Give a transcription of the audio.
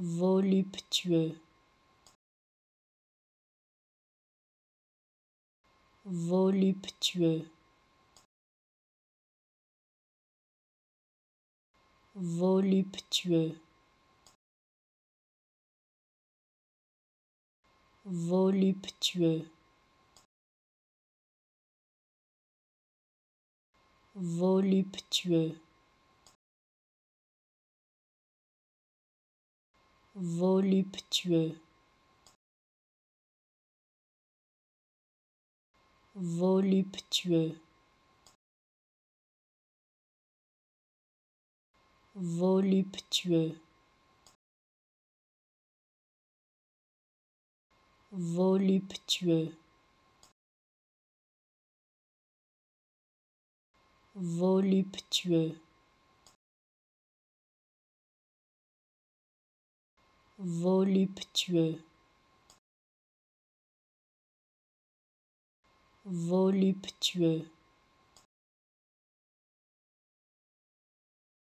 voluptueux. Voluptueux. Voluptueux. Voluptueux. Voluptueux voluptueux. Voluptueux. Voluptueux. Voluptueux. Voluptueux voluptueux. Voluptueux